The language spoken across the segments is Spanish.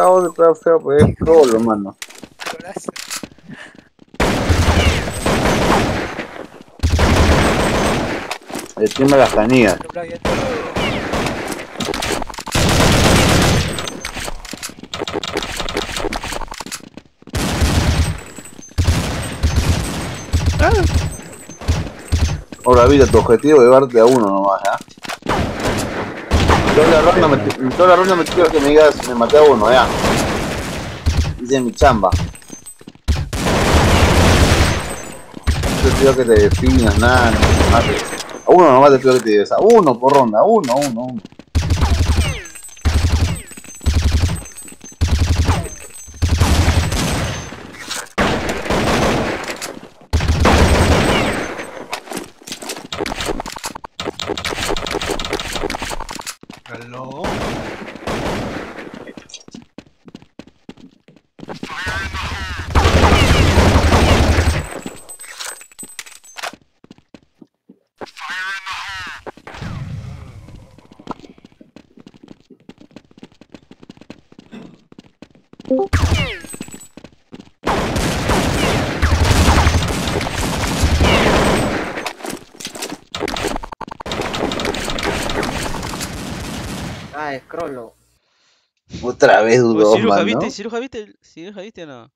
dejado de pegar feo, pues es solo, mano. Golazo. El tema de las canillas. Está. Ahora, vida, tu objetivo es llevarte a uno nomás, ¿ya? Toda la ronda me, toda la ronda me quiero que me digas, me maté a uno, ya. Hice mi chamba. No te que te definas, nada, no te mates. A uno nomás te que te digas, a uno por ronda, uno, uno, uno. Ah, scrollo. Otra vez Oye, dudó, Ciruja, mano. ¿viste? Ciruja, ¿viste? Ciruja, ¿viste o no?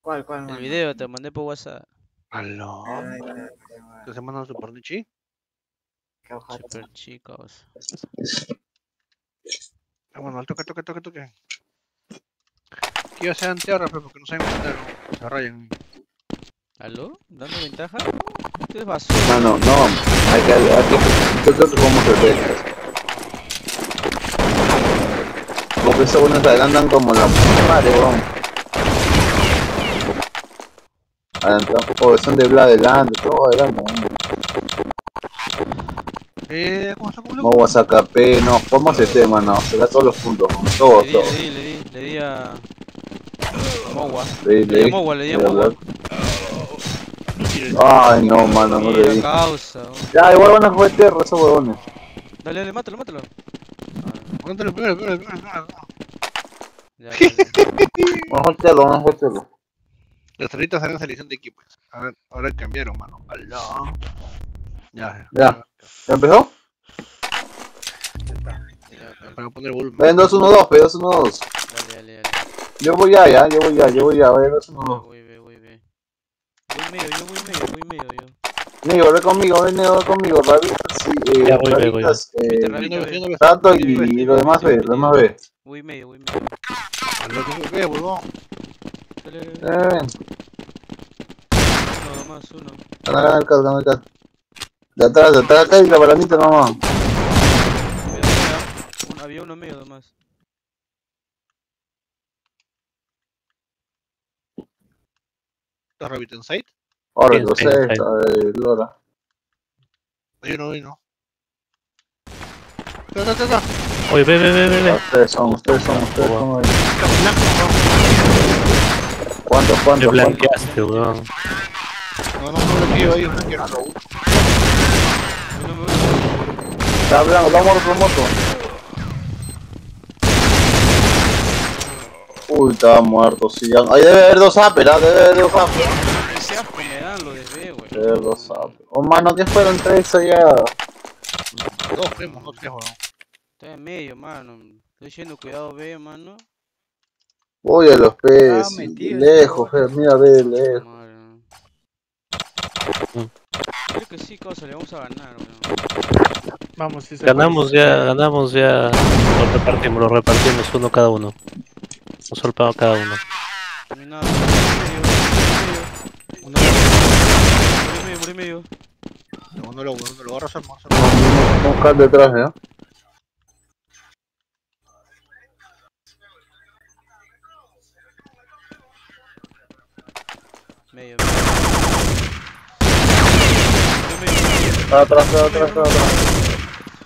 ¿Cuál, cuál, El mano? video te lo mandé por WhatsApp. Aló. ¿Qué se mandan su pornichi? qué ojata. Super chicos. Ah, bueno, toque, toque, toque, toque. Que yo sea antearra, pero porque no saben mandar, no se rayan. ¿Aló? ¿Dando ventaja? Esto es basura. Mano, no, hay que, hay que, yo creo que vamos a ver. Porque esos buenos adelantan como la madre, weón. Adelantan, oh, son de bla adelante, todo adelante, weón. Eh, ¿cómo? ¿Cómo No vas a KP, no, vamos a este, mano, se da todos los puntos, todos, Le di, todos. le di, le di, le di a... Mogua. Le di, Le di a Mogua, le di a a. Mogua. Ay, no, mano, no le di. causa. Ya, igual van a jugar tierra esos huevones. Dale, dale, mátalo, mátalo. Cuéntalo primero, primero, primero. Ya. Vamos a jugarlo, vamos a jugarlo. Las tarjetas eran selección de equipos. Ahora, ahora cambiaron, mano. Aló. Ya, Ya. ¿Ya empezó? Ya, Para poner volumen. Ven 2-1-2, pe, 2-1-2. Dale, dale, dale. Yo voy ya, ya, yo voy ya, yo voy ya, ven 2-1-2. Voy, ve, voy, ve. Voy medio, yo voy medio, voy medio, yo. Negro, ve conmigo, ven negro, ve conmigo, Rabitas y... Eh, Ya voy, voy, voy. Rabitas, Vete, eh, ve. Tato y, y lo demás ve, lo demás ve. Voy medio, voy medio. Aló, ¿qué fue, huevón? Dale, dale, Eh, dale. ven, Uno más, uno. gana, gana el cat, gana el cat. De atrás, de atrás, acá y la balanita nomás. Había uno medio nomás. Rabbit en site? Ahora, lo sé, Lora. No no. Ta, ta, ta, ta. Oye, ve, ve, ve, ve, ve. Ustedes son, ustedes son, ustedes son. ¿Cuántos, cuántos, Me cuántos? blanqueaste, weón. No, no, no bloqueo ahí. Uno, uno. Está blanco, vamos a otro moto. Uy, estaba muerto, sí. ya- Ahí debe haber dos upper, ¿ah? Debe haber dos me dan lo de B, güey. Debe haber dos upper. Oh, mano, ¿qué fueron tres allá? Dos, creemos, no tres, huevón. Está en medio, mano. Estoy diciendo cuidado B, mano. Voy a los peces. Ah, metido, lejos, Fer, mira, ve, lejos. Creo que sí, cosa, le vamos a ganar, weón. Vamos, sí se Ganamos puede. ya, ganamos ya. Lo repartimos, lo repartimos uno cada uno. Un sol para cada uno. Uno lo medio, medio, medio. uno lo uno lo Un cat detrás, ¿eh? Medio, medio. Medio, medio. Está atrás, está atrás, está atrás.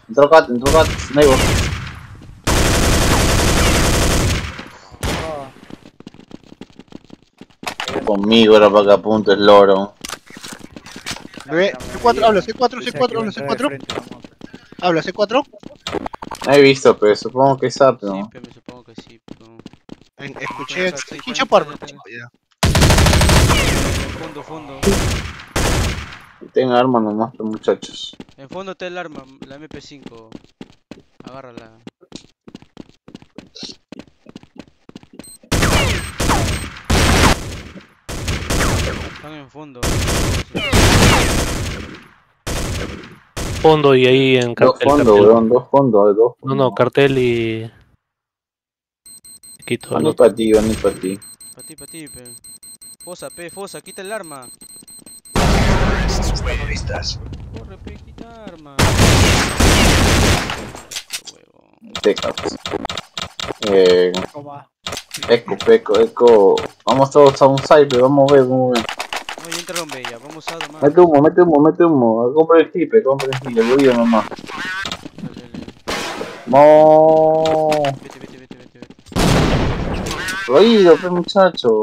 Entró cat, entró cat, neighbor. Conmigo era para que apuntes, loro. Ve, C4, habla, C4, C4, habla, C4. Habla, C4. No he visto, pero supongo que es Sí, ¿no? pero me supongo que sí, pero... En- Escuché. Tengo. Ya. Fondo, fondo. Tengan arma nomás, muchachos. En fondo está el arma, la MP5. Agárrala. Están en fondo. Fondo y ahí en Dos cartel. fondos, cartel. weón, dos fondos, dos No, no, cartel y. Quito el Van otro. para ti, van para ti. Pa' ti, pa' ti, pe. Fosa, pe, fosa, quita el arma. Corre, pe, quita arma. Huevo. Tecas. Eh, eco, eco, eco. Vamos todos a un site, vamos a ver, vamos a ver. Oye, entra vamos a más. Mete humo, mete humo, mete humo. Compra el chip, compra el chip, voy yo nomás. Dale, dale. No. Vete, vete, vete, vete, vete. Oído, pues muchacho.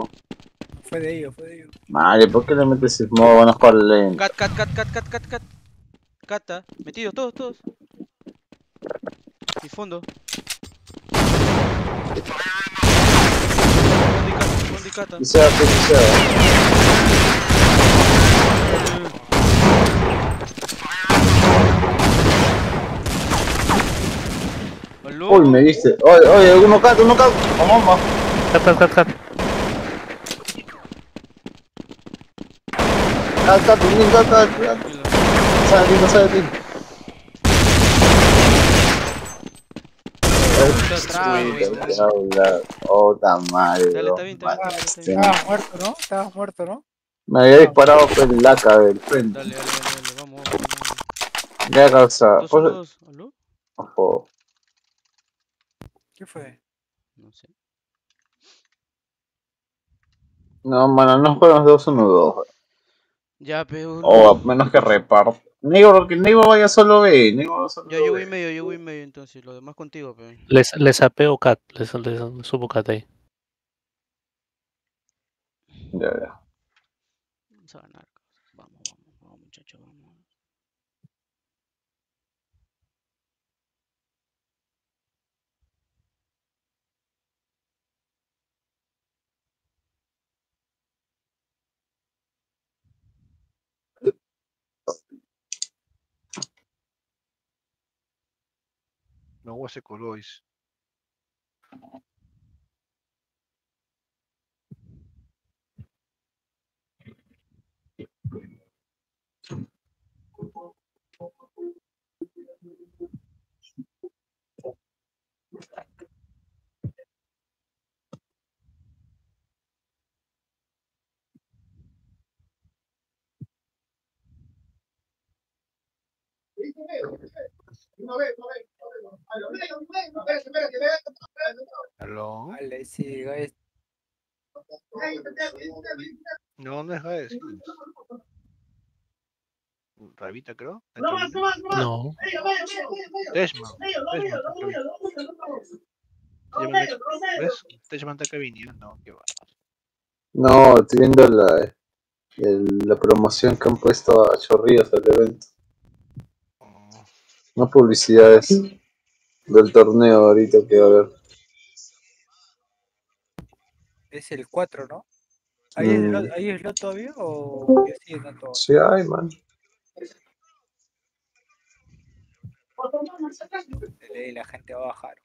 Fue de ellos, fue de ellos. Madre, ¿por qué le metes ese modo? Van a jugar lento. Cat, cat, cat, cat, cat, cat, cat. Cata, metidos todos, todos. Y fondo. Fondo y cata, fondo y cata. Y sea, pues, y sea. Aló. Uy, me diste. Oye, oye, uno cato, uno cato. Vamos, vamos. Cat, cat, cat, cat. Un cato, cato. Tranquilo. Sale no sale de ti. Está atrás, güey, está bien. Habla. Oh, tan. Dale, está bien, está bien, bien. Estabas muerto, ¿no? Estabas muerto, ¿no? Me había disparado por el laca del frente. Dale, dale, dale, dale, vamos. Ya causa. Dos, Pues, ¿aló? ojo. ¿Qué fue? No sé. No, mano, no juegan 2-1-2. Ya, pero. O a menos que reparto. Negro, que Negro vaya solo B. Negro solo Ya, yo voy B. medio, yo voy medio entonces. Lo demás contigo, pe. Les, les apeo cat. Les, les subo cat ahí. Ya, ya. Vamos a ganar. Vamos, vamos, vamos, muchachos, vamos. No hubo ese colois. ¿Aló? Vale, sí, guys. No, no es Gaes. Rabita, creo. No. Desman. Desman, ¿Ves? Desman está viniendo. Qué va. No, estoy viendo la, el- la promoción que han puesto a Chorrillos al evento. No publicidades del torneo ahorita que va a haber. Es el 4, ¿no? ¿Ahí es, Mm. lo, ¿Ahí es lo todavía o dando? Sí, ay, man. La gente va a bajar.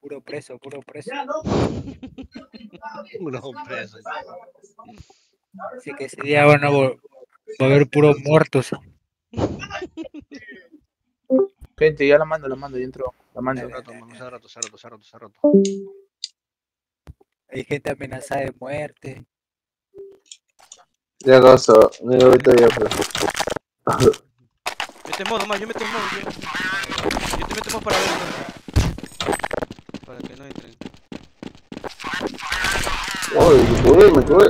Puro preso, puro preso. Uno preso. Así que ese día van a, vol- va a haber puros muertos. Gente, ya la mando, la mando, ya entró. La mando. Hace rato, mano, hace rato, hace rato, hace rato, hace rato. Hay gente amenazada de muerte. Ya cosa, mira ahorita ya pues. Mete modo más, yo meto modo. Yo, yo te meto modo para ver. ¿no? Para que no entren. Uy, me tuve, me tuve.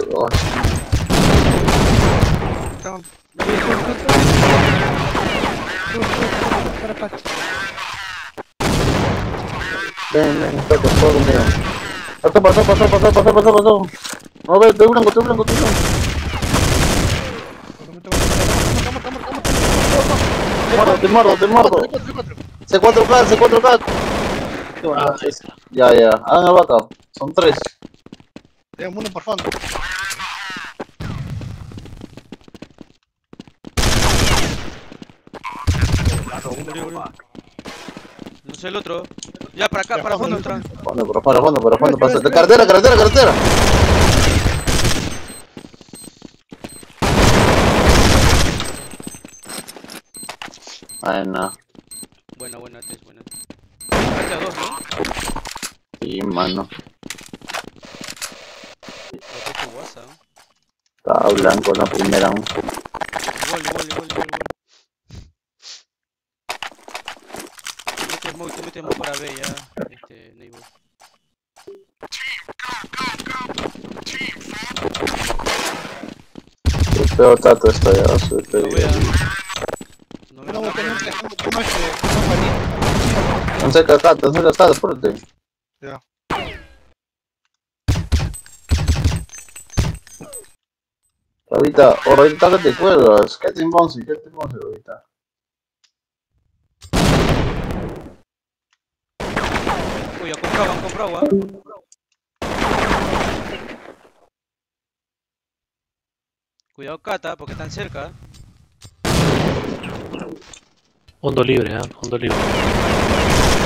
Ven, ven, por favor, mira. Pasó, pasó, pasó, pasó, pasó, pasó, pasó. No, ve, estoy blanco, estoy blanco, estoy blanco. Te muerdo, te muerdo, te muerdo. C4K, C4K. Ah, es- Ya, ya. Hagan el backup. Son tres. Tenemos uno por fondo. Murió, murió. No sé el otro. Ya, para acá, Ya, para fondo, fondo entra. Fondo, por fondo, fondo, por fondo. Carretera, carretera, carretera. Bueno, Buena, buena, Tess, buena. Falta dos, ¿no? sí, mano. Botó tu WhatsApp. Estaba blanco la primera. ¿no? Igual, igual, igual, igual, igual. Tú smoke para B ya, este, Neighbor. Qué feo tato esto ya. soy No. No vea. No, no, vea. que no, cerca acá, apúrate. Ya. Ahorita, ahorita que te cuelgas. ¿Qué te? ¿Qué te ahorita? Uy, han comprado, han comprado, ¿ah? Cuidado, Cata, porque están cerca. Fondo libre, ¿ah? Fondo libre.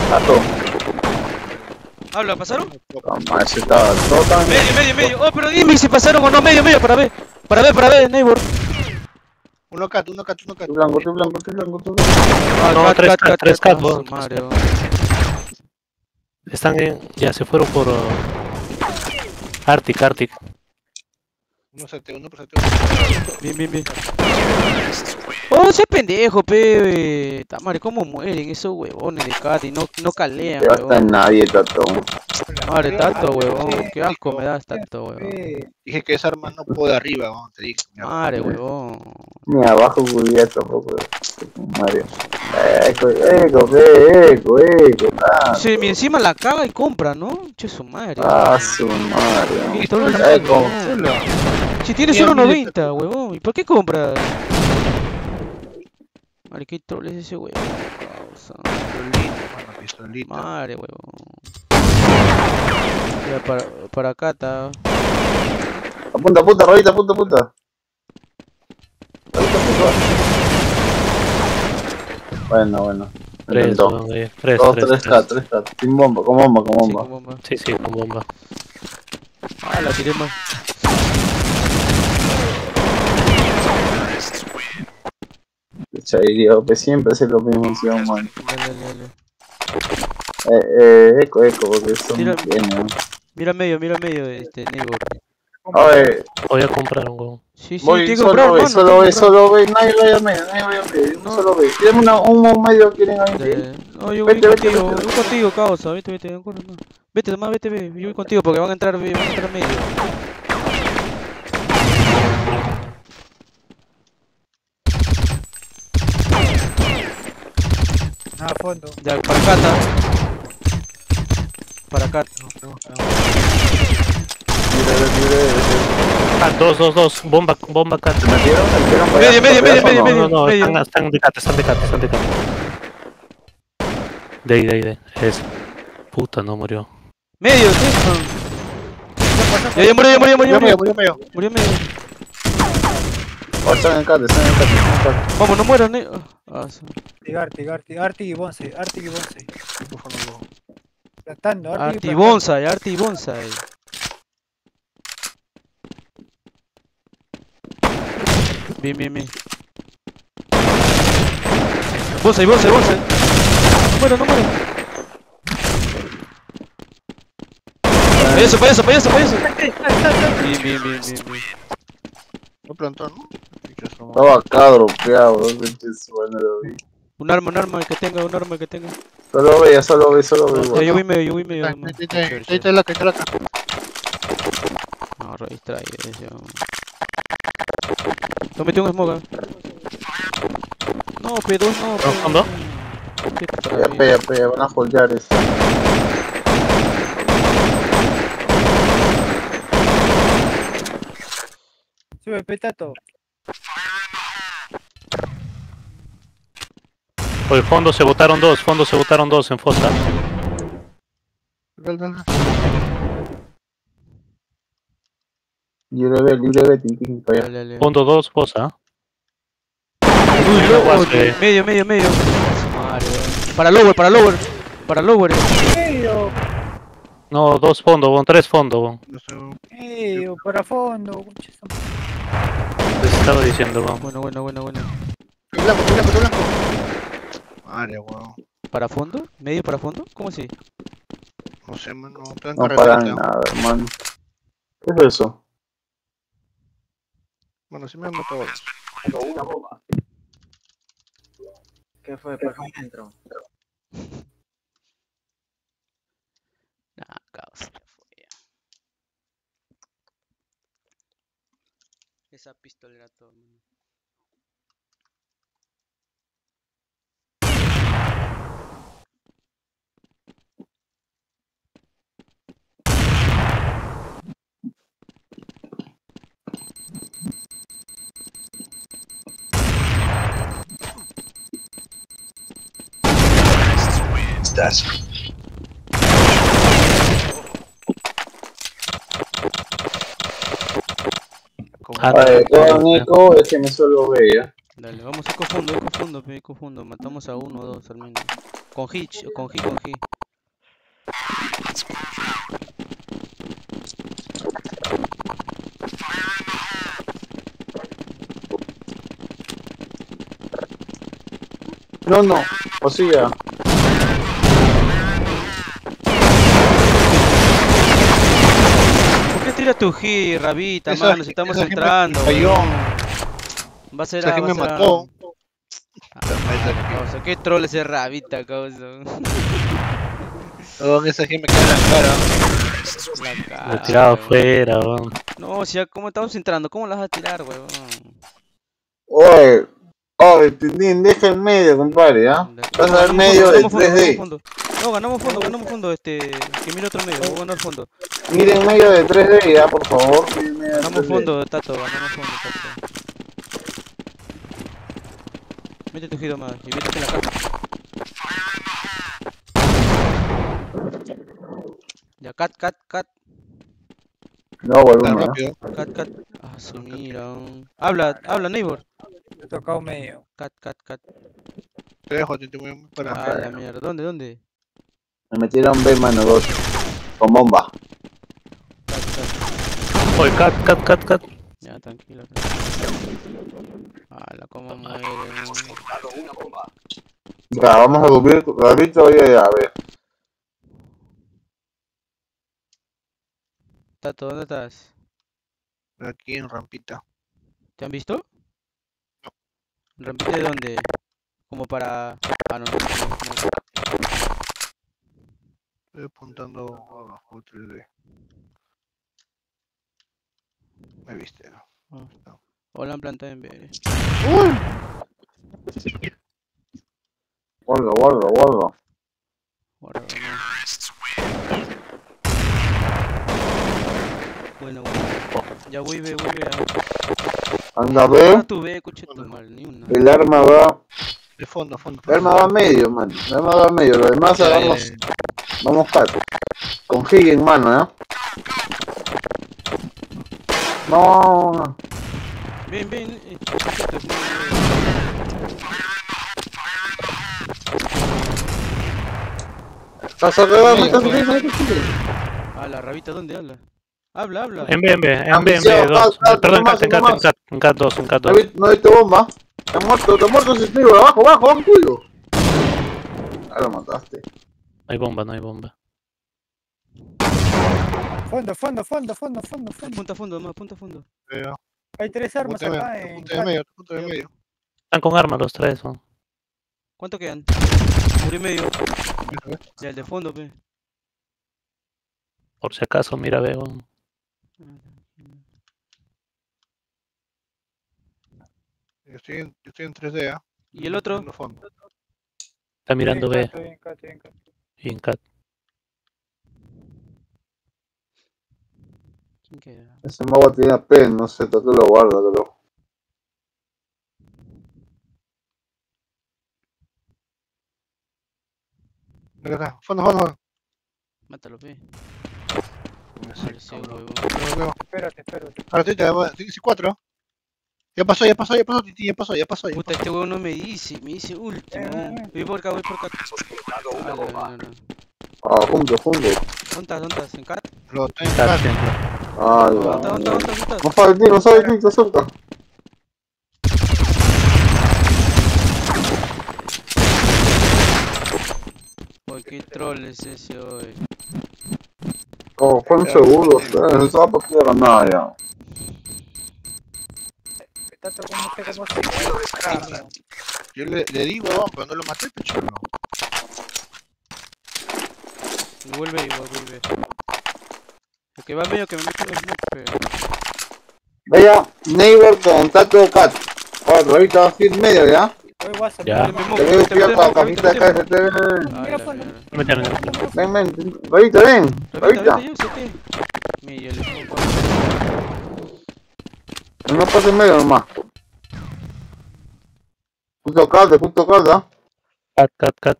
Tato. Habla, ¿pasaron? Toma, ese estaba todo tan... Medio, medio, medio. Oh, pero dime si pasaron o no. Medio, medio, para ver. Para ver, para ver, Neighbor. Uno cat, uno cat, uno cat. Tu blanco, tu blanco, tu blanco, tu blanco. Ah, No, tres cat, tres cat, su vos. madre. Están en. Ya se fueron por. uh, Arctic, Arctic. Uno CT, uno por CT. Bien, bien, bien. Oh, ese pendejo, pe. Tamare, ¿cómo mueren esos huevones de cat y no, no calean, Ya está huevón? nadie, tato. Madre, tanto, huevón. Qué asco me das tanto, huevón. Dije que esa arma no puede arriba, vamos, te dije. Madre, huevón. Ni abajo cubierto, tampoco. Mario. Eco, eco, eco, eco. Sí, mi encima la caga y compra, ¿no? Che, su madre. Ah, su madre. Huevón. Si tienes Mira, mira, 1.90, huevón. ¿Y por qué compras? Madre, qué troll es ese. Pistolita, pistolita. Madre, huevón. Ya, para, para acá está. Apunta, apunta, Robita, apunta, apunta. Bueno, bueno. Tres, weón, Dos, tres, tres tres. K, tres K. Sin bomba, con bomba, con Sí, bomba. con bomba. Sí, sí, con bomba. Ah, la tiré mal. Chairio, pues siempre hace lo mismo, man. Dale, dale, dale. Eh, eh, eco, eco, porque no tiene. Mira medio, mira medio, este. A ver, Voy a comprar un. Sí, sí, voy, solo comprar, ve, solo ve, solo ve, nadie vaya a medio, nadie vaya a medio, No. solo ve. ¿Quieren una, un medio, quieren sí? Dale. No, yo voy Vete, vete, contigo, vete. voy contigo, causa, vete, vete. Vete, nomás vete, ve, yo voy contigo porque van a entrar, van a entrar medio. Ah, fondo. Ya, para acá está. Para acá. Libre, libre, libre. Ah, dos, dos, dos. Bomba, bomba cat. ¿Se metieron? ¿Se metieron para Medio, allá? medio, ¿Para allá medio, o medio, no? No, no, no, medio. están, están de cat, están de cat, están de cat. De ahí, de ahí, de ahí. Es. Puta, no murió. Medio, ¿qué? Ya, ya murió, ya murió, ya murió, ya medio, murió. medio. Murió medio. Oh, están en cat, están en cat. Vamos, no mueran, eh. Ah, su- Arti, Arti, Arti y Bonce, Arti y no. Plantando, Arti y Arti plantando. Bonsai, Arti Bonsai. Bien, bien, bien. Bonsai, Bonsai, Bonsai. No muero, no muero. Payaso, payaso, payaso, payaso. Bien, bien, bien, bien, bien. No plantó, ¿no? Estaba acá dropeado, no lo vi. Un arma, un arma el que tenga, un arma el que tenga. Solo ve, ya solo ve, solo ve. Bueno. yo voy medio, yo voy medio. Ahí está, la, ahí está la caja. No, registra ahí, eso. Tómate un smoke. ah. No, P2 no. ¿No? Qué Ya, pe, ya, pe, ya van a holdear esto. Sube, petato. Por el fondo se votaron dos, fondo se votaron dos en fosa. Libre B, libre B. Fondo 2, posa. Uy, loco, medio, medio, medio. Para lower, para lower. Para lower. No, dos fondo, bon, tres fondo, bon. No sé, Medio, para fondo. Les estaba diciendo, bon. Bueno, bueno, bueno, bueno. Blanco, blanco, blanco. Madre, weón. ¿Para fondo? ¿Medio para fondo? ¿Cómo así? No sé, mano. No para carretera. nada, hermano. ¿Qué es eso? Bueno, sí me han matado. ¿Qué fue? ¿Por qué entro? Nah, causa, ya fue ya. Esa pistola era todo, mano. Como- Ah, Vale, Nico, es que me solo ve, ¿ya? Dale, vamos a cofundo, cofundo, cofundo. Matamos a uno o dos al menos. Con Hitch, con Hitch, con Hitch. No, no, o sí ya. ¿Por qué tira tu Hitch, Rabita, Esa- mano? Si estamos entrando, weón. Va a ser a, que me mató. Ah, qué troll ese Rabita, causa. Weón, esa que me cae en la cara. La Lo cara, he tirado weón. afuera, bon. No, si ya como estamos entrando, ¿cómo las vas a tirar, weón? Oye, oye, Tintín, deja el medio, compadre, ¿ah? Vas a ver Ganamos medio de ganamos fondo, 3D. No, ganamos fondo, ganamos fondo, este, que mire otro medio, voy a ganar fondo. Miren medio de 3D, ya, por favor. Ganamos 3D. fondo, Tato, ganamos fondo, Tato. Mete tu giro más, y métete en la casa. Ya, cat, cat, cat, No, más. rápido. cat, cat. Ah, su mira. un- Habla, habla, neighbor. Me he tocado medio. Cat, cat, cat. Te dejo, te muy para. Ah, la mierda. ¿Dónde, dónde? Me metieron B, mano, dos. Con bomba. Cat, cat. Oye, cat, cat, cat, cat. Ya, tranquilo. Ala, cómo muere. Ya, vamos a subir. Rabito, oye, a ver. Tato, ¿dónde estás? Aquí en rampita. ¿Te han visto? ¿Rampita de dónde? Como para... Ah, no, no, no, no. Estoy apuntando abajo 3D. Me viste. ¿no? Ah. Hola, en planta en B. Guarda, guarda, guarda. Guarda, no. Bueno, bueno. Ya voy B, voy B. Anda Ah, B. tu B, coche tu mal, ni una. El arma va. De fondo, fondo. El arma va medio, mano. El arma va a medio. Lo demás, ya, vamos. ya. Vamos, cat. Con Hig en mano, ¿eh? No. Ven, ven. eh. Estás arriba, estás arriba, Ah, la rabita, ¿dónde habla? Habla, habla. En B, en B, en B, en B, dos. Perdón, no cat, en cat, no en cat, en cat 2, en cat No 2. he no he visto bomba. Está muerto, está muerto ese tío. Abajo, abajo, abajo tuyo. Ah, lo mataste. No hay bomba, no hay bomba. Fondo, fondo, fondo, fondo, fondo, fondo. Punta a fondo, más, punta a fondo. Veo. Hay tres armas Punta acá medio, en. punta de medio, punta de medio. Están con armas los tres, ¿no? ¿Cuánto quedan? Y medio. Ya, el de fondo, pe. Por si acaso, mira, veo. Yo estoy en, yo estoy en 3D, ¿ah? ¿Y el otro? En el fondo. Está mirando B Estoy en cat, estoy. Ese mago tiene P, no sé, tú lo guardas, creo. Acá está. Fondo, fondo, fondo. Mátalo, pe. Espérate, espérate. Ahora Titi, tienes cuatro. Ya pasó, ya pasó, ya pasó, Titi, ya pasó, ya pasó. Ya Puta, este huevón no me dice, me dice último. Eh, Voy por acá, voy por acá. Ah, no, no, no. Ah, juntos, juntos. ¿Dónde estás? ¿Dónde estás? ¿En cat? Lo está en haciendo. Ah, ¿Dónde ya. estás? ¿Dónde. No sabe ti, no sabe ti, te acerca. Uy, qué troll es ese hoy. Oh, fue un segundo, eh, estaba por tierra nada ya. Tato, ¿cómo te cómo se Ah, amigo. Yo le, le di, huevón, pero no lo maté. Y vuelve, igual vuelve. El que va medio que me mete un smoke, pero... Vaya, Neighbor con Tato Cat. Oh, Robita así en medio, ¿ya? Oye, WhatsApp. Ya. Te veo. KFT. No metieron. Ven, ven, ven. No pasa en medio nomás. Justo calde, justo calde, ¿ah? Cat, cat, cat.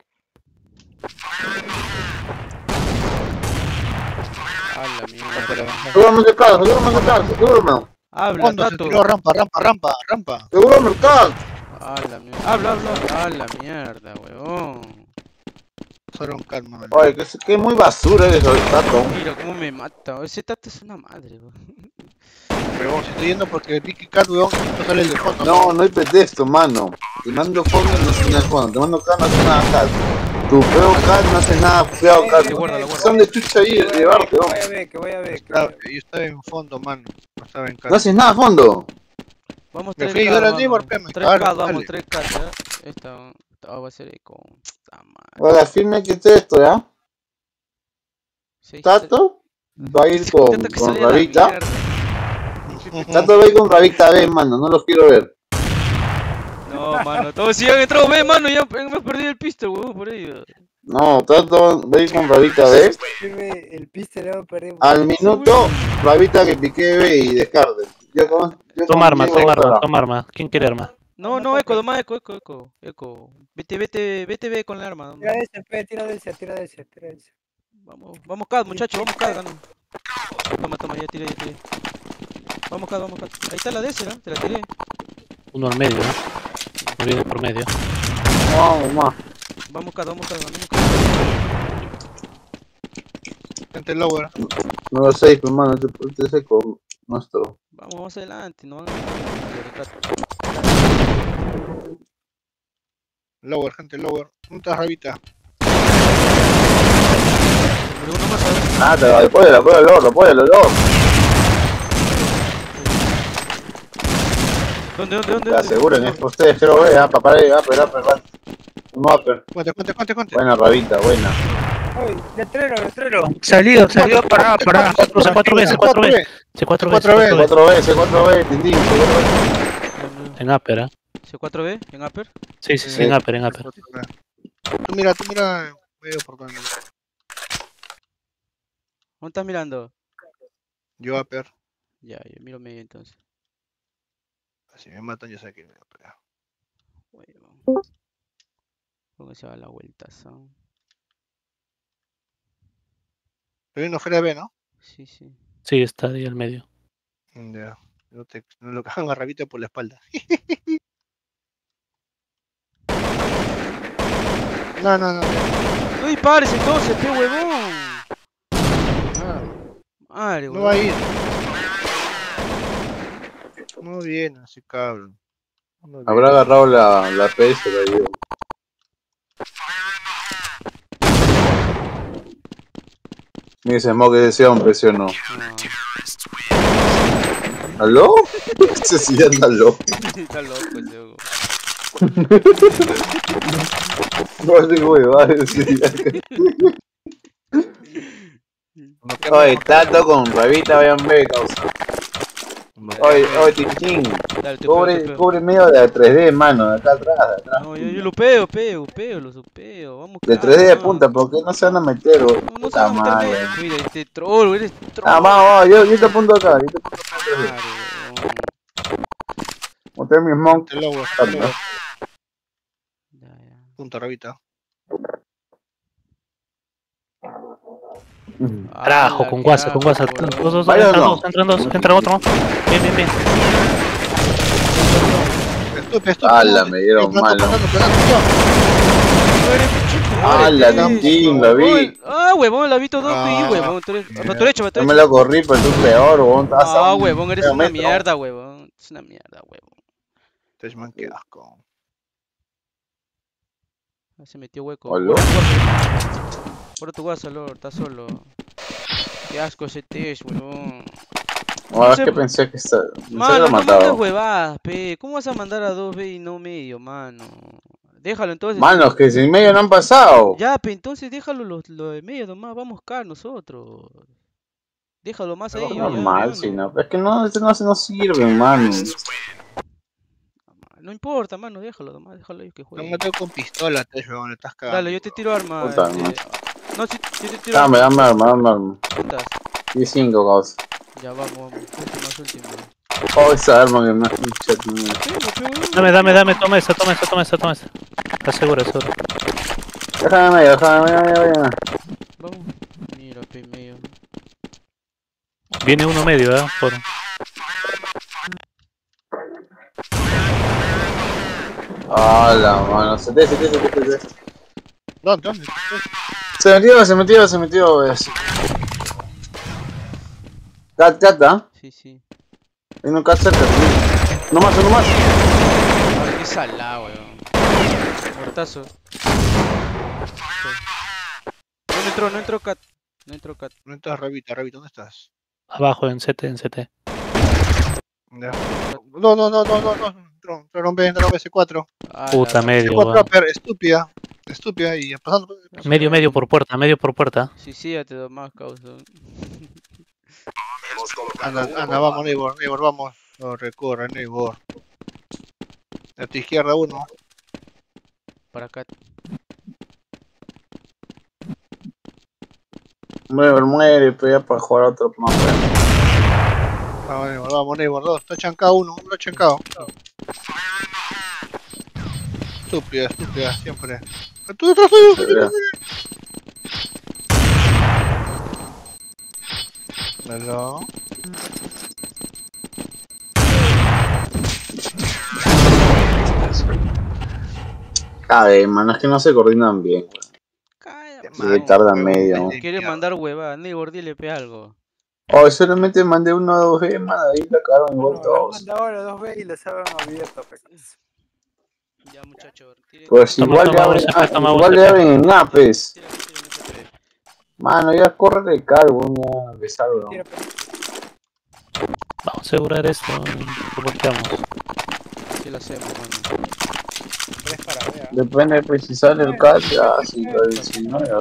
A la mierda. Seguramente calde, seguramente calde, seguramente. Habla, Fondo se tiró rampa, rampa, rampa, rampa. Seguramente calde. A la mierda. Habla, habla. A la mierda, weón. Solo un calma, man. Oye, que, es- que muy basura eres, Tato. Mira cómo me mata. Ese Tato es una madre, weón. Pero vos, estoy yendo porque Vicky Cat, huevón, no sale el de fondo. No, no hay pretexto, mano. Te mando fondo y no hace nada fondo. Te mando cat, no hace nada cat. Tu feo cat no hace nada feo cat. Son de chucha ahí, de ¿no? voy a ver, que voy a ver. a yo estaba en fondo, mano. No estaba en No casa. haces nada fondo. Vamos Me 3K, fui a ayudar pe, me 3K, cagaron, vamos, dale. 3K, ¿ya? Esta, esta va a ser madre. Ahora, firme que esté esto, ¿ya? Tato va a ir con, con se a Rabita. A ir con Rabita, ve, mano. No los quiero ver. No, mano, todos si han entrado, ve, mano, ya hemos perdido el pistol, huevón, por ello. No, a ir con Rabita, ve. Sirve el piste, le perdimos. Al minuto, Rabita que pique, ve y descarde. Yo con, yo Toma arma, toma arma, toma arma. ¿Quién quiere arma? No, no, eco, nomás eco, eco, eco, eco. Vete, vete, vete, ve con el arma. Tira de ese, pe, tira de ese, tira de ese, tira de ese. Vamos, vamos CAD, muchachos, vamos CAD, gano. Toma, toma, ya tiré, ya tiré. Vamos CAD, vamos CAD. Ahí está la ese, ¿no? Te la tiré. Uno al medio, ¿no? Viene por medio. Vamos, más. Vamos CAD, vamos CAD, vamos CAD. Gente lower. No lo sé, hermano. Este, este seco nuestro. Vamos, vamos adelante, no van a... Lower, gente lower. ¿Dónde está Rabita? Pero uno más, a ver. Ah, te apóyalo, apóyalo, apóyalo, apóyalo. ¿Dónde, dónde, dónde? Te dónde? aseguren, es por ustedes, quiero ver, ah, para parar, ah, pero, pero, un upper. Cuente, cuente, cuente, cuente. Buena rabita, buena. Oye, letrero, letrero. Salido, salido, pará, pará. C4B, C4B, C4B, 4B. C4B. 4B, C4B, Tindín, C4B. En upper, ¿ah? C4B, en upper. Sí, sí, sí, en upper, en upper. Tú mira, tú mira. Medio por donde. ¿Dónde estás mirando? Yo upper. Ya, yo miro medio entonces. Si me matan, yo sé que me voy a pegar. Huevón. Póngase a la vuelta, son. Pero no fuera B, ¿no? Sí, sí. Sí, está ahí al medio. Ya. No, te, no lo cagan a Rabita por la espalda. no, no, no. No dispares entonces, pe huevón. Madre, No huevón. va a ir. No viene, así cabrón. Habrá agarrado la, la PS, la digo. Me dice Mo que decía hombre, ¿sí o no? ¿Aló? Ese sí anda loco. Está loco ese huevón. No, ese güey, va a decir. No quema, Oye, no Tato con Rabita, vayan B, causa. Oye, oye, cubre, pego. cubre medio de 3D, mano, de acá atrás, de atrás. No, yo, yo lo peo, peo, peo, lo supeo. Vamos De acá, 3D de punta, ¿por qué no se van a meter, güey? No, no se Puta va a meter. Mira, este troll, eres troll. Ah, vamos, vamos, yo, yo te apunto acá, yo te apunto acá. Huevón. Usted mismo, Te lower. Ya, ya. Punta Rabita. Carajo, con guasa, con guasa. Dos, dos, dos, Vaya, entran no. dos, entran dos, entran otro. Bien, bien, bien. Ala, me dieron malo. plantón, plantón, Ala, Madre, Tintín, la vi. Ah, huevón, la vi todo Ah, huevón. Tú eres... A tu derecha, a tu Yo me la corrí, pero tú peor, huevón. Ah, huevón, eres una mierda, huevón. Es una mierda, huevón. Este man, qué asco. Ah, Se metió hueco. Hola. Por tu guasa, Lord, está solo. Qué asco ese test, huevón. No, es sé, que pensé que está. Mano, lo no mandes huevadas, pe. ¿Cómo vas a mandar a 2B y no medio, mano? Déjalo entonces. Manos, que sin medio no han pasado. Ya, pe, entonces déjalo lo, lo de medio nomás. Vamos acá nosotros. Déjalo más ahí. Es normal, si no. Es que no, este no, no sirve, mano. No importa, mano, déjalo nomás. Déjalo ahí que No juegue. me tengo con pistola, te weón, estás cagando. Dale, yo te tiro arma. Puta, este, tiro Dame, arma. dame arma, dame arma. Putas. 15, causa. Ya vamos, vamos. Últimas, últimas. Oh, esa arma que me ha pinchado. Dame, dame, dame, toma esa, toma esa, toma esa, toma esa. Está seguro, seguro. Déjame medio, déjame medio, medio, medio. Vamos. Mira, pe, medio. Viene uno medio, ¿eh? Por... Hola, mano. Se te, se te, se te, se te. ¿Dónde? ¿Dónde? Se metió, se metió, se metió. ves. Cat, cat, ¿ah? Sí, sí. Hay un cat cerca. No más, uno más. Ahora qué salado, weón. Cortazo. No entró, no entró Cat. No entró Cat. ¿Dónde estás, Rabita? Rabita, ¿dónde estás? Abajo, en CT, en CT. Ya. No, no, no, no, no, no. Entró, entraron B, entraron B4. Ah, Puta, medio, C4 weón. upper, estúpida. Estúpida y pasando. Medio, medio por puerta, medio por puerta. Sí, sí, ya te doy más causa. Anda, anda, vamos, Neighbor, Neighbor, vamos. No, recorre, Neighbor. A tu izquierda uno. Para Cat. Muere, muere, pero ya para jugar otro más. Vamos, Neighbor, vamos, Neighbor, dos. Está chancado uno, uno chancado. Estúpida, estúpida, siempre. Tuyo, tú detrás tuyo. Hello. Ay, mano, es que no se coordinan bien. Se mano. tarda huevón, medio. Quiere mandar huevada. Neighbor, dile pe algo. Oh, solamente mandé uno a dos G, mano, ahí la cagaron igual No, todos. manda ahora dos veces y los habían abierto. Ya, muchacho. Tire, Pues Toma, igual toma, le abren, ah, toma, igual le USP. abren en apes. tira, tira, tira, tira. Mano, ya corre de cargo. Tira, pues. Vamos a asegurar esto. Lo volteamos. Así lo hacemos, mano. Tres para ver. Depende, pues si sale el cat, ya, si, si no, ya.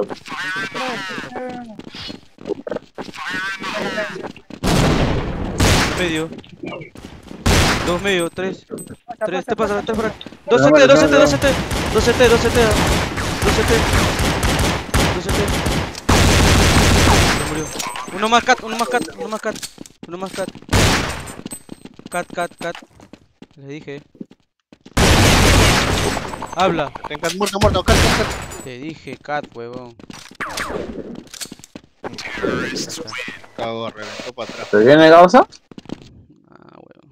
Medio. Dos medio, tres. Tres, te pasa, te pasa. Dos CT, dos CT, dos CT. Dos CT, dos CT. Dos CT. Dos CT. Se murió. Uno más cat, uno más cat, uno más cat. Uno más cat. Cat, cat, cat. Le dije. Habla. Tenga muerto, muerto, cat, cat, cat. Te dije cat, huevón. Cagó, reventó para atrás. ¿Te viene causa? Ah, huevón.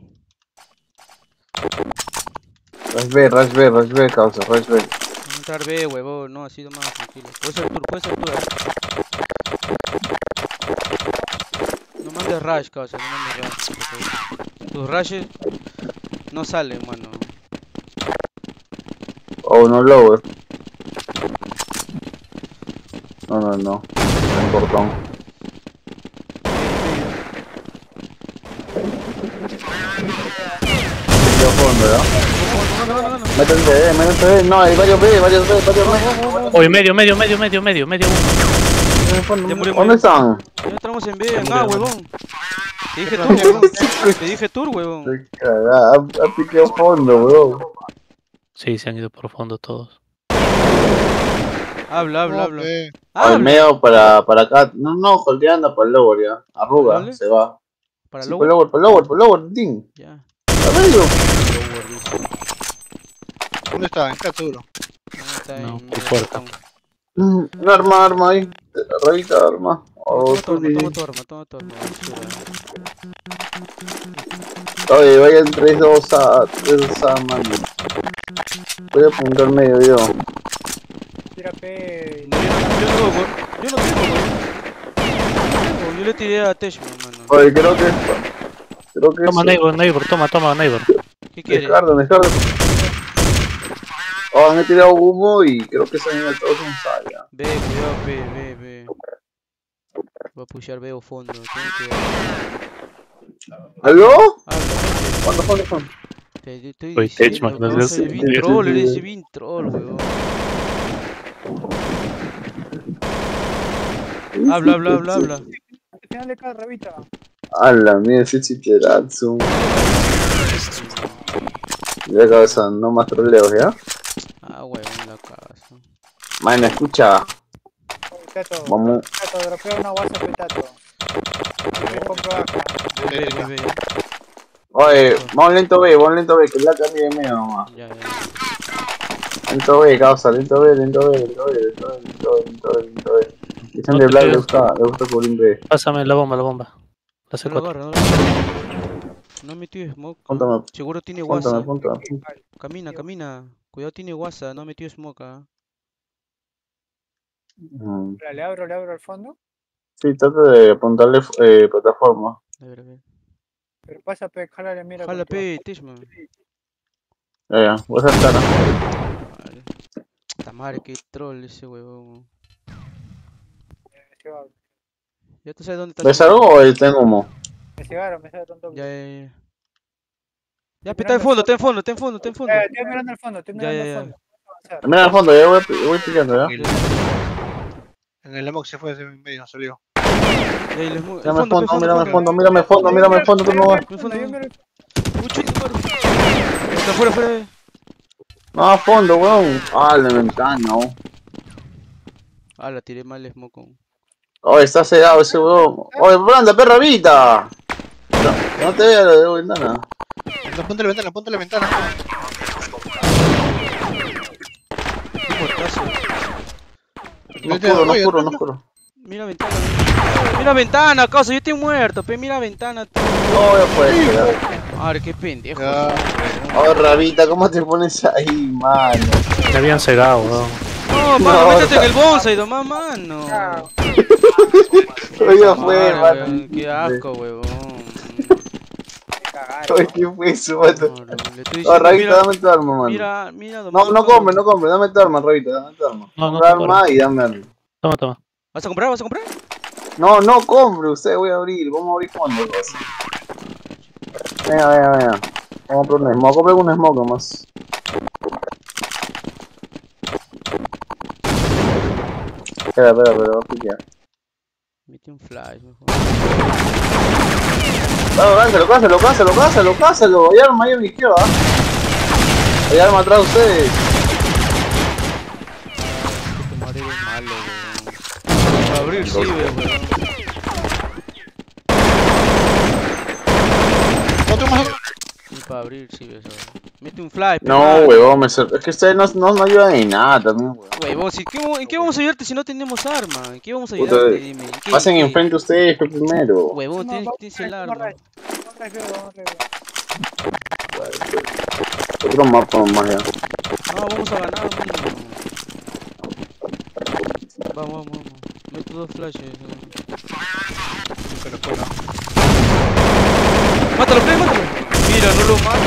Rush B, Rush B, Rush B, causa, Rush B. Entrar B, huevón. No, así más tranquilo. Puede ser tour, puede ser tour. eh. No mandes rush, causa, no mandes rush. Tus rushes no salen, mano. Oh, no lower. No, no, no. Está en cortón. Yo fondo, ¿ya? No, no, no, no, no. No, hay varios B, varios B, varios B. Oye, medio, medio, medio, medio, medio, medio uno. ¿Dónde están? Ya entramos en B, Ya en murió, A, mano. huevón. Te dije tour, huevón. Te dije tour, huevón. Cagada, ha, piqueado fondo, bro. Sí, se han ido por fondo todos. Habla, habla, No, habla. pe. Al medio para, para acá. No, no, holdeando para el lower ya. Arruga, se va. Para Sí, luego. para el lower, para el lower, para el lower, Tim. Ya. A medio. ¿Dónde está? En cat seguro. No, está No, en por puerta. Mm, Un arma, arma ahí. Revita, arma. Oh, Toma tu arma, toma tu arma, toma tu arma. Oye, vayan 3, 2 a 3, 2 a mano. Voy a apuntar medio yo. Tira P. No, yo, no- yo güey. Yo no tengo, tengo, Yo le tiré a Tesh, mano. Oye, creo que. Creo que. Toma es- neighbor, neighbor, toma, toma neighbor. ¿Qué quieres? Descarga, descarga. Oh, han tirado humo y creo que se están en el próximo sala. Ve, cuidado, ve, ve, ve. Voy a pushar veo fondo. ¿Aló? Ah, ¿Cuándo, fondo, fondo? Te estoy diciendo, no, soy bien troll, eres bien troll, weón. Habla, habla, habla, habla. Dale acá, rabita. A la mierda, ese chiterazo. Ya cabeza, no más troleos, ¿ya? Ah, weón, la casa. Man, escucha, Oye, Tato, vamos. Tato, dropea una WhatsApp de Tato. Me compro acá. Ve, ve, ve, ve. Oye, vamos lento B, vamos lento B, que es la cambia de medio nomás. Ya, ya. Lento B, causa, lento B, lento B, lento B, lento B, lento B, lento B, lento B. Dicen No de Black le gusta, le gusta cubrir B. Pásame la bomba, la bomba. La No lo C4. agarra, no lo agarra. No metió smoke. Póntame, Seguro tiene póntame, WhatsApp. póntame. Camina, camina. Cuidado, tiene WhatsApp. No metió smoke. ah. Mm. Le abro, le abro al fondo. Sí, trata de apuntarle eh, plataforma. A ver, a ver. Pero pasa P, jálale, mira. Jala, pe, Tishman. Ya, ya, voy a saltar. Vale. Puta madre, qué troll ese huevón. Me cegaron, Ya tú sabes dónde está. ¿Ves algo o tengo humo? me cegaron, me cegaron. Ya, ya, ya. Ya, Estoy pe, está en fondo, el está en fondo, está en fondo, está en fondo. Eh, estoy mirando el fondo, estoy mirando el ya. fondo. Mira al fondo, ya voy, voy pillando, ¿ya? En el, el amok se fue ese medio, salió. El Mírame al fondo, mírame al fondo. fondo, mírame al fondo, mírame al fondo, tú no vas. Yo el yo el. Está fuera, fuera. No, a fondo, weón. Ah, la ventana, weón. Ah, la tiré mal, smoke. Oh, está cegado ese weón. Oye, Branda, perra vida. No, no te vea la de ventana. No, ponte la ventana, ponte la ventana. Qué muertazo. No oscuro, no oscuro, no oscuro. Mira ventana. Mira ventana, causa, yo estoy muerto, pe, mira ventana. tú. No, ya puedes. Madre, qué pendejo. Ya. Oh, Rabita, ¿cómo te pones ahí, mano? Me habían cegado, weón. No, mano, No, métete en no. el bonsai, nomás, mano. Ah, Oye, ya fue, mano. weón, Qué asco, huevón. Oye, ¿qué fue eso? No, Oh, mira, dame tu arma, mano. mira, mira, No, no compre, no compre, dame tu arma, Rabita, dame tu arma. No, no arma y dame arma. Toma, toma. ¿Vas a comprar? ¿Vas a comprar? No, no compre, usted voy a abrir, vamos a abrir fondo. pues. Venga, venga, venga. Vamos a comprar un smoke, compré un smoke nomás. Espera, espera, espera, voy a pillar. Mete un flash, mejor. Claro, cásalo, cásalo, cásalo, cásalo, cásalo. Hay arma ahí a mi izquierda. Hay arma atrás de ustedes. Abrir. Otro más. Ni para abrir sirve eso. Mete un flash, pe, No, huevón, me ser- es que ustedes no, no, no ayudan en nada también, huevón. ¿qué, ¿en qué vamos a ayudarte si no tenemos arma? ¿En qué vamos a Puta, ayudarte? Dime. ¿en qué- Pasen qué? enfrente ustedes que primero. Huevón, No, tienes, tienes el arma. Otro mapa ya. No, vamos a ganar, mano. Vamos, vamos, vamos. Meto dos flashes. fuera. ¡Mátalo, play, mátalo! tiro, no lo mato.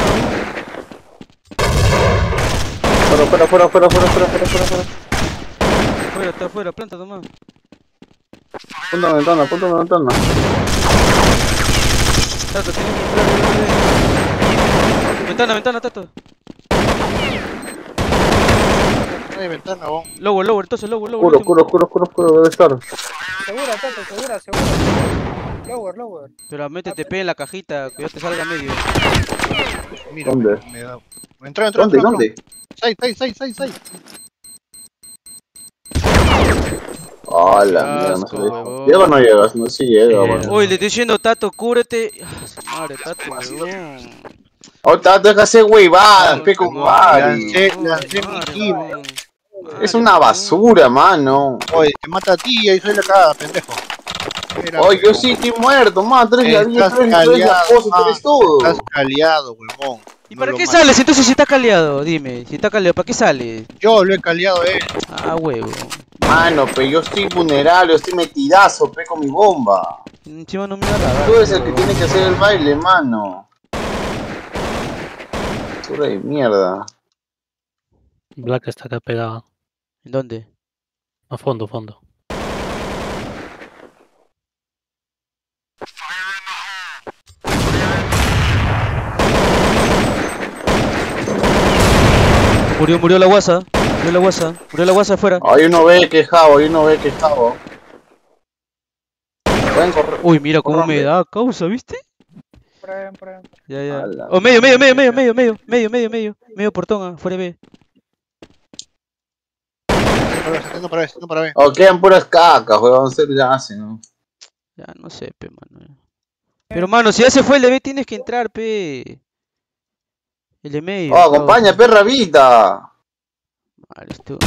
Fuera, fuera, fuera, fuera, fuera, fuera, fuera, fuera. Fuera, está afuera, planta, toma. Punta una ventana, punta una ventana. Tato, tienes que entrar, Ventana, ventana, Tato. No ventana, vos. Lower, lower, entonces, lower, lower. Oscuro, oscuro, oscuro, oscuro, debe estar. Segura, Tato, segura, segura. Lower, lower. Pero métete P en la cajita, que yo te salga medio. Mira, ¿Dónde? Me da... Entró, entró, ¿Dónde, entró. dónde? 6, 6, 6, 6, 6. Ah, la Qué mierda, no asco, se ve. huevón. ¿Llega o no llegas? No, sí llega, Eh, weón. Oye, le estoy diciendo Tato, cúbrete. Ah, su madre, Tato, huevón. Oh, deja hacer huevadas, pe con No, Mari. lancé- Ay, lancé mi madre, kill. huevón. Es una basura, mano. Oye, te mata a ti y ahí soy la cagada, pendejo. Oye, yo sí estoy muerto, man. Tres la vida, Estás tres, tres la caliado, cosa, man. tres todo. Estás caleado, huevón. ¿Y No para qué sales entonces si está caleado? Dime, si está caleado, ¿para qué sales? Yo lo he caleado a él. Ah, huevo. Mano, pero yo estoy vulnerable, estoy metidazo, pe, con mi bomba. Encima no mira radar. Tú eres el que tiene que hacer el baile, mano. Basura de mierda. Black está acá pegado. ¿En dónde? A fondo, fondo. Murió, murió la guasa. Murió la guasa. Murió la guasa afuera. Hay uno ve quejado, hay uno ve quejado. Pueden correr. Uy, mira cómo me da causa, ¿viste? Por ahí, por ahí. Ya, ya. Oh, medio, medio, medio, medio, medio, medio, medio, medio, medio. Medio portón, ah, fuera B. No para ver, no para ver. O quedan puras cacas, weón, se ya hacen, ¿no? Ya, no sé, pe, mano. Pero, mano, si ya se fue el de B, tienes que entrar, pe. El de medio. Oh, acompaña, perra vida. Vale, esto-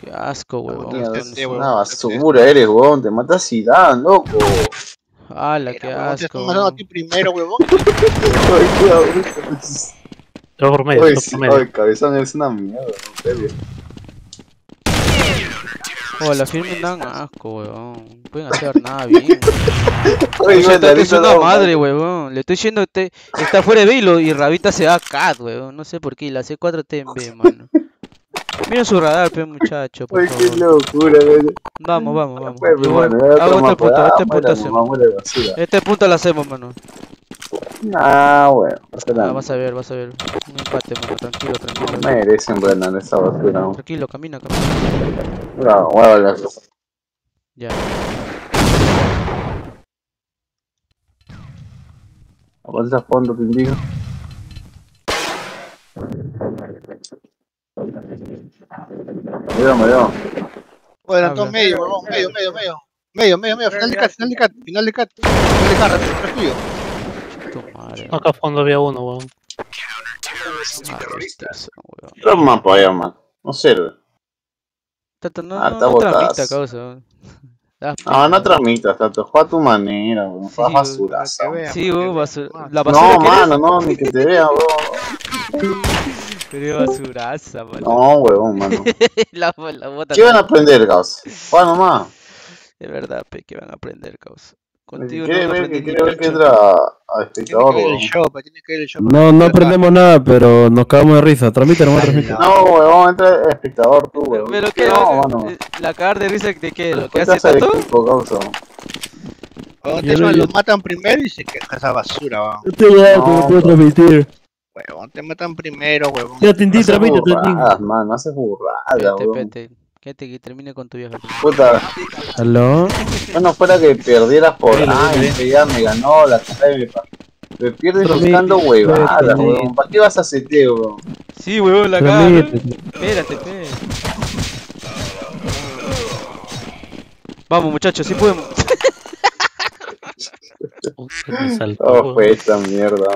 Qué asco, huevón. Sí, es huevón, una basura eres, weón, te matas Zidane, loco. Hala, qué huevón, Te asco. estoy matando a ti primero, huevón. Todo por medio, todo por medio. cabezón es una mierda, en serio. Oh, las pues. firmas dan asco, weón. No pueden hacer nada bien. Oye, Oye, bueno, es una madre, weón. Le estoy diciendo que está fuera de velo y Rabita se va a CAD, weón. No sé por qué. La C4 TMB, mano. Mira su radar, pe muchacho. Por Oye, locura, weón. Vamos, vamos, vamos. Bueno, bueno, hago otro punto, este punto hacemos. Este punto lo hacemos, mano. Ah, bueno, Ah, nada. vas a ver, vas a ver. Un empate, mano. Tranquilo, tranquilo. Merecen, Brennan, esa basura. ¿no? Tranquilo, camina, camina. Bravo, muévala. Ya. Avanza a fondo, te indico. Mira, mira. O adelantó Habla. medio. Medio, medio, medio. Medio, medio, medio. Final de cat, final de cat, final de cat. Final de cat, tuyo. Tu madre. Acá a fondo había uno, weón. Ah, hostia, eso, huevón. Otro mapa allá, man. No sirve. Tato, no, Ah, no, está no tramita, causa. Das No, tramitas, tanto. Juega a tu manera, weón. Juega Sí, basuraza. Sí, weón, basura. Ah. La basura No, mano, no, ni que te vean, weón. Pero basuraza, mano. No, weón, mano. la, la bota. ¿Qué van a aprender, Gauss? Juega nomás. Es verdad, pe, que van a aprender, causa. Contigo quiere no ver, que ni quiere ver que cacho. entra a, Tiene espectador, que ver el weón. show, pe, tiene que ver el show. No, no aprendemos nada, pero nos cagamos de risa. Transmite, nomás transmite. No, weón, entra a espectador tú, weón. Pero qué, No, mano. eh, la cagar de risa de qué, lo que hace Yo te lo- matan primero y se queja esa basura, weón. Este ya No, no puedo pues. transmitir. Huevón, te matan primero, huevón. Ya, Tintín, transmite, Tintín. no haces burradas, Pete, weón. Quédate que termine con tu vieja. Puta, ¿Aló? bueno, fuera que perdieras por ay, que ya me ganó la cara de mi pa- Me pierdes buscando huevadas, weón. ¿Para qué vas a CT, weón? Sí, weón, la caga. Transmite. Espérate, pe. Vamos, muchachos, sí podemos. Oh, fue esta mierda.